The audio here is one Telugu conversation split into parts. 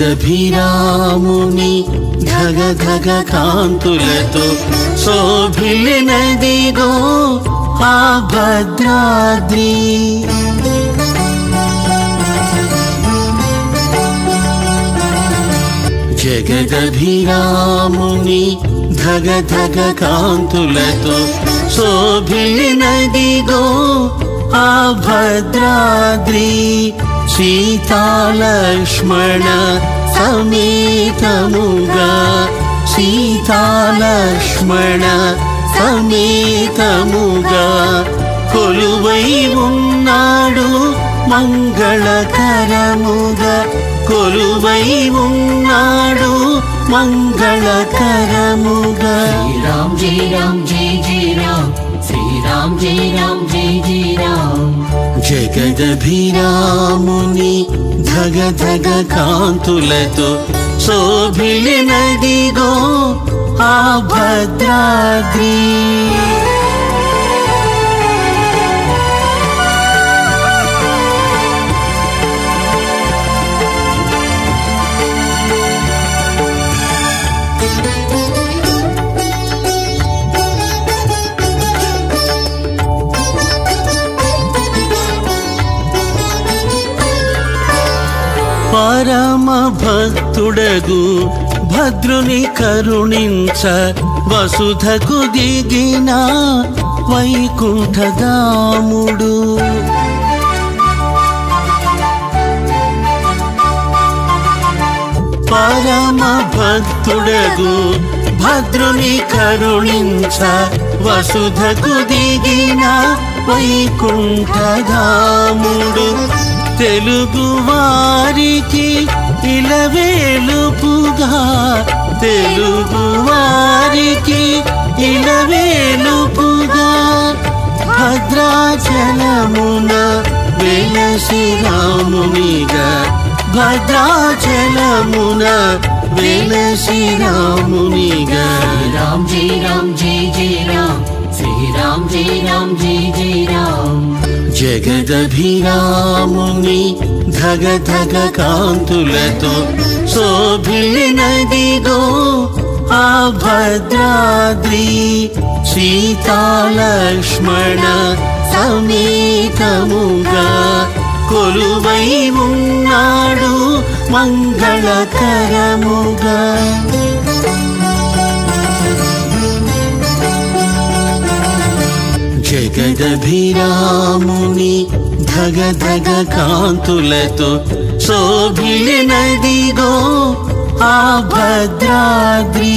జగదభిరాముని ధగ ధగ కాంతులతో శోభిల్లినదిగో ఆ భద్రాద్రి జగదభిరాముని ధగ ధగ కాంతులతో శోభిల్లినదిగో ఆ భద్రాద్రి సీతాలక్ష్మణ సమేతముగా. సీతాలక్ష్మణ సమేతముగా. కొలువై ఉన్నాడు మంగళకరముగా. కొలువై ఉన్నాడు మంగళకరముగా. శ్రీరామ్ జీ రామ్ జీ జీ రామ్. श्रीराम जय राम जय जय राम जगदभिरामुनि धग धग का तु लो नी పరమ భక్తుడగు భద్రుని కరుణించ వసుధకు దిగిన వైకుంఠదాముడు పరమ భక్తుడగు భద్రుని కరుణించ వసుధకు దిగిన వైకుంఠధాముడు. తెలుగు వారికి ఇలవేలుపుగా. తెలుగు వారికి ఇలవేలుపుగా. భద్రాచలమున వెలసి రామునిగా. భద్రాచలమున వెలసి రామునిగా. రామ్ జీ రామ్ జీ జీ రామ్. శ్రీరామ్ జీ రామ్ జీ జీ రామ్. జగదభిరాముని ధగ ధగ కాంతులతో శోభిలినదిగో ఆ భద్రాద్రి సీతాలక్ష్మణ సమేతముగా కొలువై ఉన్నాడు మంగళకరముగా జగదభిరాముని ధగ ధగ కాంతులతో శోభిలినదిగో ఆ భద్రాద్రి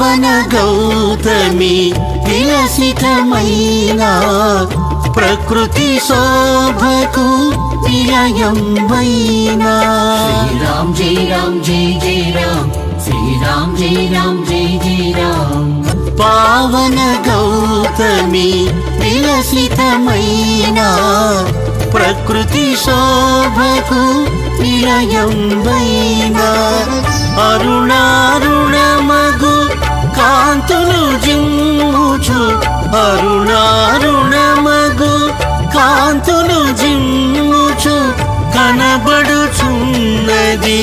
वन गौतमी इलसितमयीना प्रकृति शोभकु इ राम जय राम जय जय राम श्रीराम जय राम जय जय राम पावन गौतमे इलसि मीना प्रकृति शोभकु इलयं वैना अरुण रुण కాంతులు జిమ్ముచు అరుణారుణమగు కాంతులు జించు కనబడుచున్నది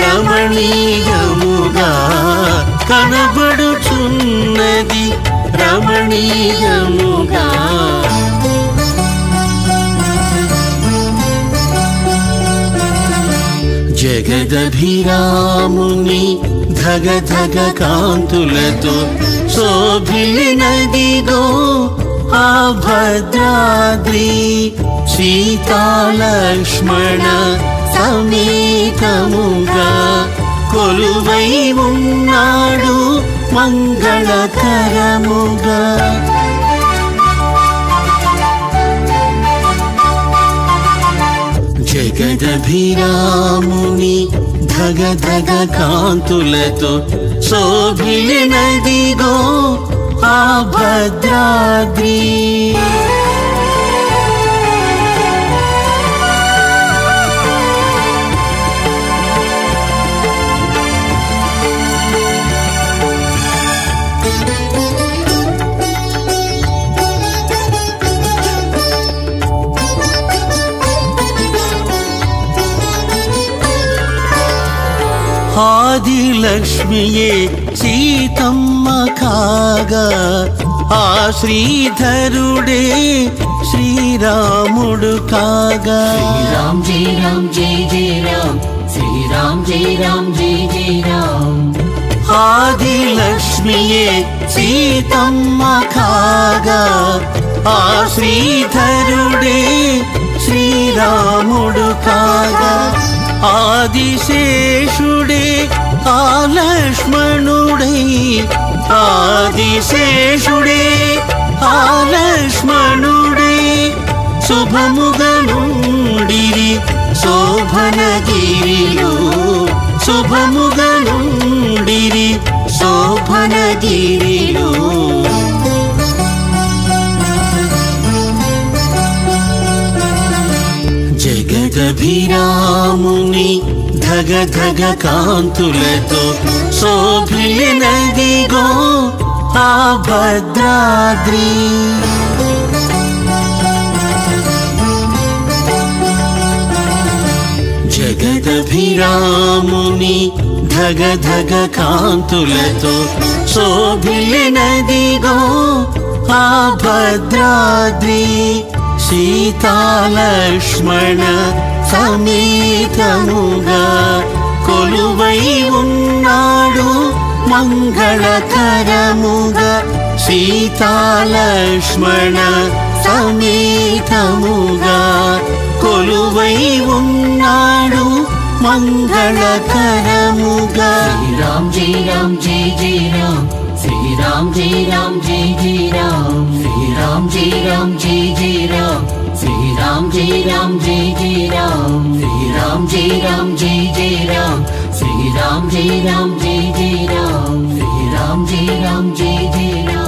రమణీయముగా. కనబడుచున్నది రమణీయముగా. జగదభిరాముని ధగ ధగ కాంతులతో శోభిలినదిగో ఆ భద్రాద్రి సీతాలక్ష్మణ సమేతముగా కొలువై ఉన్నాడు మంగళకరముగా జగదభిరాముని ధగ ధగ కాంతులతో శోభిలినదిగో ఆ భద్రాద్రి ఆదిలక్ష్మియే సీతమ్మ కాగా ఆ శ్రీధరుడే శ్రీరాముడు కాగా రామ్ జై రామ్ జై జై రామ్ శ్రీరామ్ జై రామ్ జై జై రామ్ ఆదిలక్ష్మియే సీతమ్మ కాగా ఆ శ్రీధరుడే ఆదిశేషుడే ఆ లక్ష్మణుడే శుభముగనుండిరి శోభనగిరిలో శుభముగనుండిరి శోభనగిరిలో జగదభిరాముని ధగ ధగ కాంతులతో శోభిలినదిగో ఆ భద్రాద్రి. జగదభిరాముని ధగ ధగ కాంతులతో శోభిలినదిగో ఆ భద్రాద్రి. సీతాలక్ష్మణ సమేతముగా కొలువై ఉన్నాడు మంగళకరముగా సీతాలక్ష్మణ సమేతముగా కొలువై ఉన్నాడు మంగళకరముగా. రామ్ జీ రామ్ జీ జీ రామ్. श्री राम जी राम जी जी राम श्री राम जी राम जी जी राम श्री राम जी राम जी जी राम श्री राम जी राम जी जी राम श्री राम जी राम जी जी राम श्री राम जी राम जी जी राम